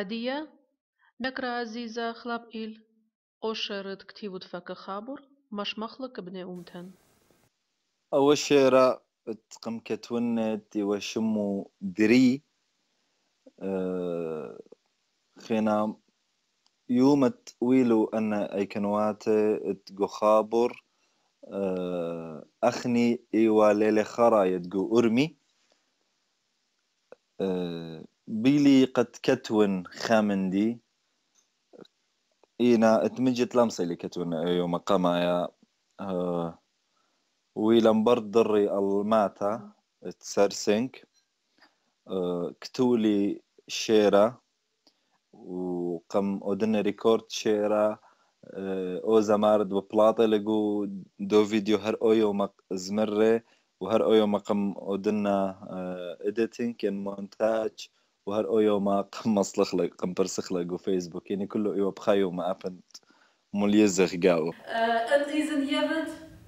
هدية نكرة عزيزة خلاب إيل أوشرت كتيبو تفك خابر مش مخلق ابن أمتن أول شيرا تقم كتونت وشمو دري أه خينا يوم ويلو أن أيكنوات تقو خابر أخني إيوا ليلة خرا يتقو أرمي أه بيلي قد كتون خامندي. إينا اتمجت لمسي اللي كتون يوم قمايا أه ويلم برضري الماتا تسرسنك أه كتولي شيرا وقم أودن ريكورد شيرا أه أو زمارد ببلاطة لقو دو فيديو هر اويو مق زمرة وهر اويو مقم اودنا اديتنج كان مونتاج وهر أويو ما قم مصلخ لك قم برسخ لك فيسبوك يعني كله ايو بخايو ما افنت مليزخ قاو En إذن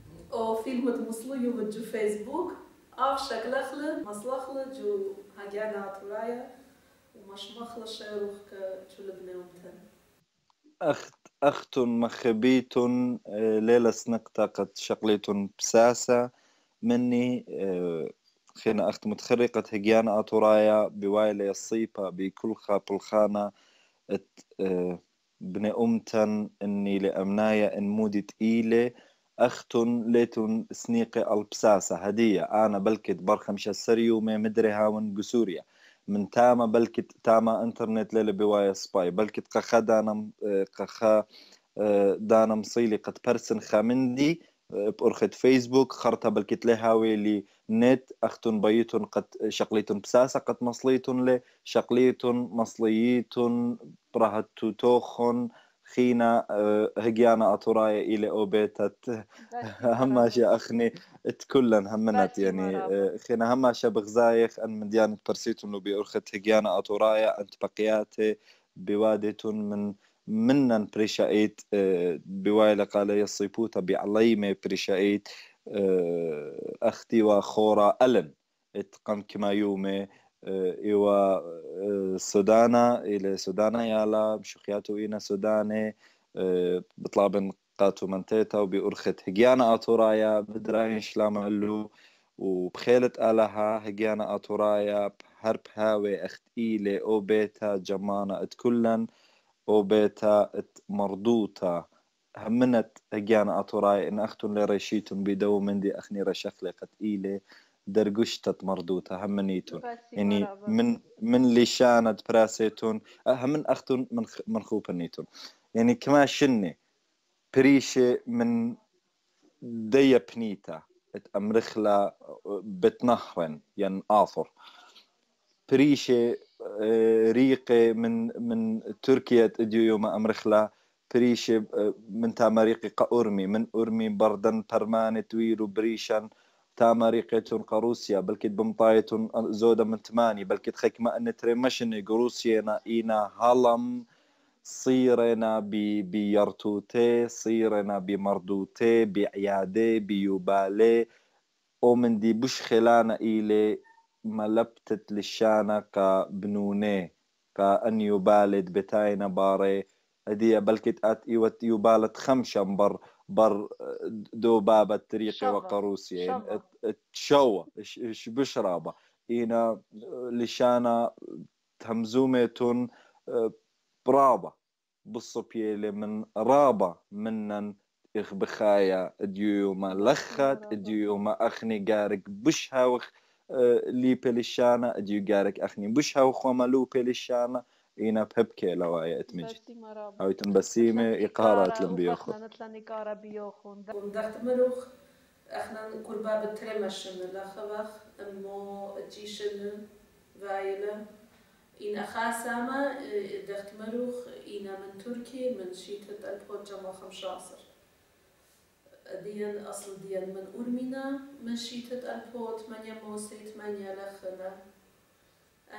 يبد أو فيلم مصلو يبد جو فيسبوك أف شكل أخلة مصلخلة جو هجانا عطرايا ومش مخلة شيروخ كجو لبناومتن أخت أخت مخبيت آه، ليلة سنقطة قد شقليت بساسة مني آه، خينا أخت متخرقة هجيانا أطرايا بوايلة الصيبة بكل بالخانة ات آه، بن أمتن إني لأمنايا إن مودي تقيلة. أخت ليتن سنيقة ألبساسة هدية. أنا بلكت برخمشة سريو ما مدري هاون قسوريا. من تاما بلكت تاما إنترنت ليلة بوايا سباي. بلكت قخا دانم آه، قخا آه، دانم صيلي قد برسن خامندي. بأرخة فيسبوك خرطة بلكت لهاوي لي نت أختن بيتن قد شقليتن بساسة قد مصليتن لي شقليتن مصليتن برهتو توخن خينا آه، هجيانا أطرايا إلى أوبيتت هماش يا أخني تكلن همنت يعني. آه، خينا هماش بغزايخ أن من ديانة برسيتن لو بأرخة هجيانا أطرايا أنت بقياتي بوادة من منن بريشايت آه، بوايلة قال يصيبوتا بعليمة بريشايت آه، أختي وخورا ألن. اتقم كما يومي آه، إيوا سودانا إلى سودانا يالا بشخياتو إينا سوداني بطلابن قاتو منتيتا وبأرخة هجيانا أطورايا بدراين شلام علو وبخيلة آلها هجيانا أطورايا بحرب هاوي أخت إيلي أو بيتا جمانا أتكلن. أو بيتا ات مردوتا. همنت هجيانا أطورايا إن أختن لرشيتن بدو مندي أخني رشخلي قد إيلي درقشتت مردوتا. همنيتون يعني من من لشانت براسيتون أه من أختن من من خوبنيتون يعني كما شني بريشة من ديا بنيتا ات أمرخلا بتنهرن. ين آثر بريشة ريقة من من تركيا اديو يوم أمرخلا بريشة آه، من تامريقي قأرمي من أرمي بردن برمان تويرو بريشن تامريقة قروسيا بلكت بمطاية زودة من تماني بلكت خيك ما أن ترمشني قروسيا إينا هلم صيرنا بي بيرتوتي صيرنا بمردوتي بعيادي بيوبالي ومن دي بش خلانا إلي ملبتت للشانة كبنوني كأن يبالد بتاينا باري هدية بلكت أت إيوت يبالت خمشة بر بر دو بابا تريقي. ات- ات- إش إش بشرابة. إينا لشانة تهمزومة برابة. بالصبيلة من رابة منن إخ بخايا ديو ما لخت ديو ما أخني قارك بش بلشانا ديو قارك أخني بش لو بلشانا إينا بهبكي لوايا اتمجد أو تنبسيمة إقارات لم بيوخو نتلاني بيوخون ومدخت مروخ إحنا قربا بترمشن لخوخ امو تيشن فايلة إن أخاسامة دخت مروخ إنا من تركي من شيتة البوت جمع خمشاصر ديان أصل ديان من أرمينا من شيتة البوت من يموسيت من يلخنا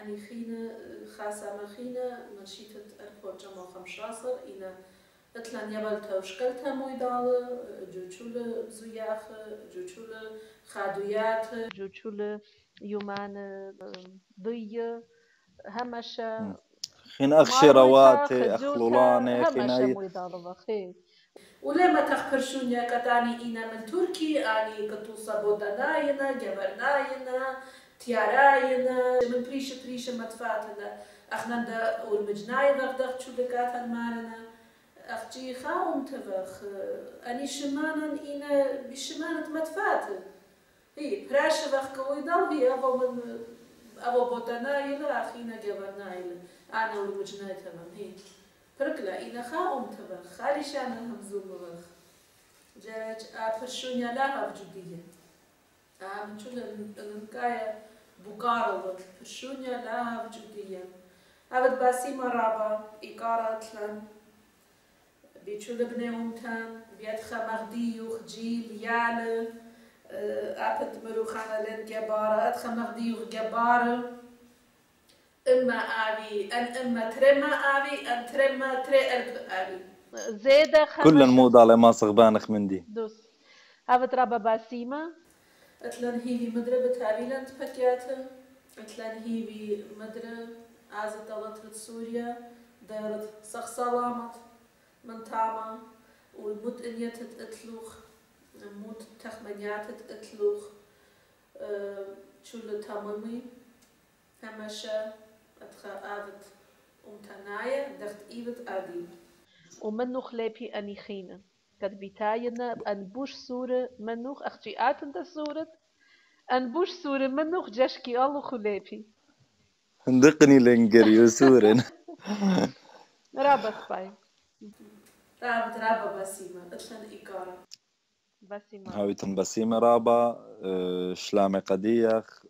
أني خينا خاسامة خينا من شيتة البوت جمع خمشاصر إنا اتلان يبل توشكلتا مويدال جوچول زوياخ جوچول خادويات جوچول يومان ضي همشة خين اخشي رواتي اخلولاني خيناي خيناي ولما تخبرشونيا كتاني إنا من تركي أني كتوصا بوداناينا جبرناينا تياراينا من بريشة بريشة متفاتنا أخنا دا والمجناي دغدغ شو دكات المارنا أخجي خاوم تبخ أني شمانا إنا بشمانة متفات هي براشة بخ كويدال هي أبو من أبو بودانايلا أخينا جبرنايلا أنا والمجناي تمام هي بركلا إذا خاهم تبخ خالي شان همزوم بخ جاج أبرشونيا لها بجدية أم تقول النكاية بقارة برشونيا لها بجدية أبد باسي مرابا إقارة لن بيتشول بنيهم تان بيدخل مغدي وخجيل يال أبد مروخانا لن جبارة أدخل مغدي وجبارة إما آبي أن إما ترما آبي أن ترما تري ألب آبي زيادة خمس كل نموض على ما صغبانخ من دي. دوس. هابت رابا باسيمة أتلان هيبي مدرة بتابيلا تبكياتا أتلان هيبي مدرة عازت دولة سوريا. دارت سخ سلامت من تاما. والموت إنيا تتأتلوخ موت تخمنيات تتأتلوخ شو تاممي همشا أتخا آدت أمتنايا دخت إيبت آدي ومنو خلابي أني خينا قد بيتاينا أن بوش سورة منوخ أختي آتن دا سورة أن بوش سورة منوخ جاشكي الله خلابي هندقني لنقري وسورن رابا سباي رابط رابا بسيمة أتلان إيكارا باسيمة هاويتن بسيمة رابا شلامي قديخ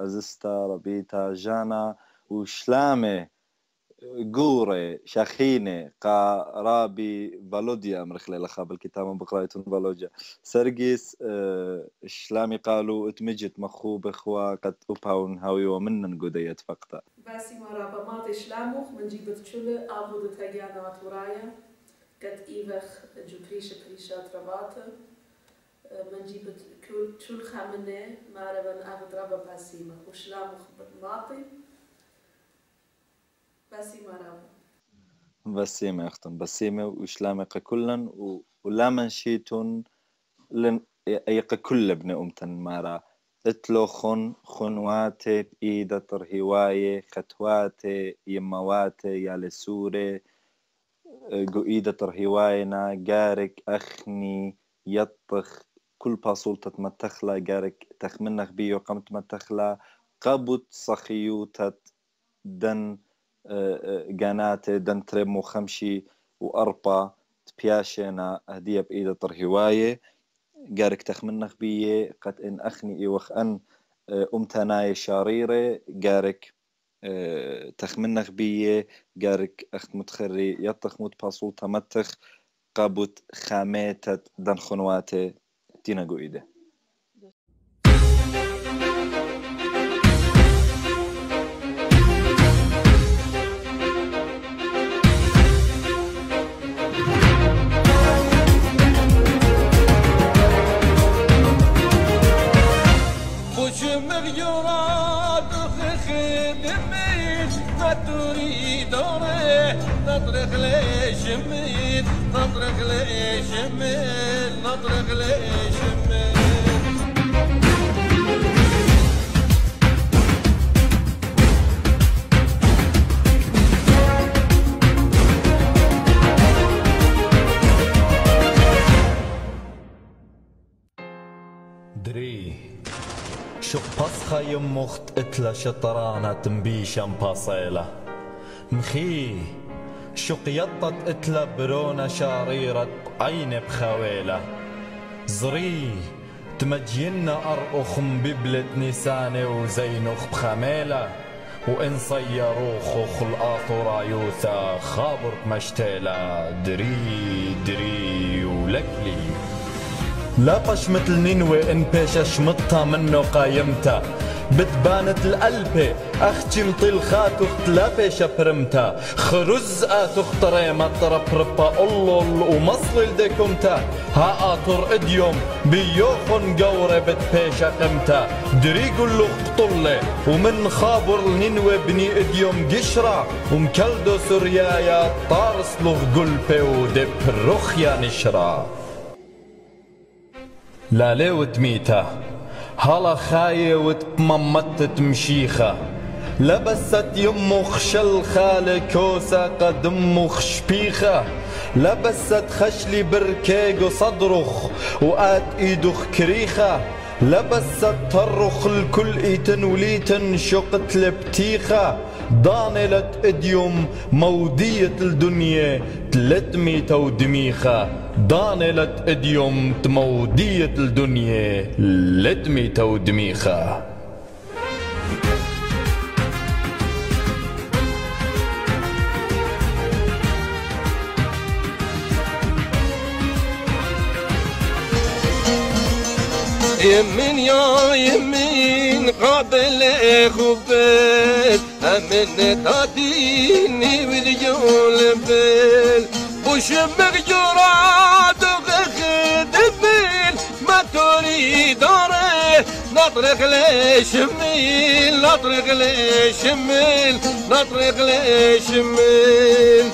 أزستا ربيتا جانا وشلامي قوري شاخيني قا رابي فالوديا مرخلي لخا بالكتاب بقرايتون فالوديا سرقيس آه، شلامي قالوا اتمجت مخو بخوا قد أبهون هاوي ومنن قديت فقطة بسيمة رابا ماطي شلاموخ من جيبت شلة أبو دتاجانا وطورايا قد إيبخ جو بريشة بريشة رباطة من جيبت كل خامنة ماربن أخذ رابا بسيمة وشلاموخ ماطي بسيمة رابا بسيمة أختم. بسيمة وشلامي كلن و- ولا منشيتون لن يق كل ابن أمتن مارا. اتلو خن خنواتي بإيدة هواية ختواتي يمواتي يالي سوري قو إيدة هواينا جارك أخني يطخ كل باسولتة متخلا جارك تخمنخ بيو قمت متخلا قبط صخيوتة دن قناتي دن ترمو خمشي وأربا تبياشينا هدية بإيدة هواية. جارك تخمنخ بيه قد إن أخني إيوخ أن أمتناي شاريرة. جارك تخمنخ بيه جارك أخت متخري يطخ موت باسول تمتخ. قابوت خاميتة دن خنواتي tinagoide. نطرق ليش من نطرق ليش من نطرق يمخت اتلا شطرانة تنبيشا باصيلة مخي شو قيطت اتلا برونة شاريرة عين بخويلة زري تمجينا أرقخ ببلة نيسانة وزينخ بخميلة وإن صيروخ خلقاط رايوثا خابرك مشتيلة دري دري ولكلي. لا قش مثل نينوي إن بيش شمطة منه قايمتا. بتبانت القلبة أختي مطلخات اختلافة شبرمتا. خرز آتختري مطرب ربا أولول ومصل الدكمتا ها آتر إديوم بيوخن قورة بتبيشا قمتا دريقو اللغ قطلة ومن خابر ننوي بني إديوم قشرة ومكلدو سريايا طارس لغ قلبة ودب رخيا نشرة. لا ليه وتميته هلا خاية وتممتت مشيخة لبست يمخ شل خالة كوسة قدمخ شبيخة. لبست خشلي بركيق وصدرخ وقات إيدخ كريخة. لبست طرخ الكل إيتن وليتن شقت لبتيخة. ضانلت إديوم مودية الدنيا تلتمي تودميخة ضانلت إديوم تمودية الدنيا لتمي تودميخة. يمين يا يمين قابل خبل أمن تاتيني وديول بل وشمك جراد خدمين ما تريد نطرق ليش ميل نطرق ليش ميل نطرق ليش ميل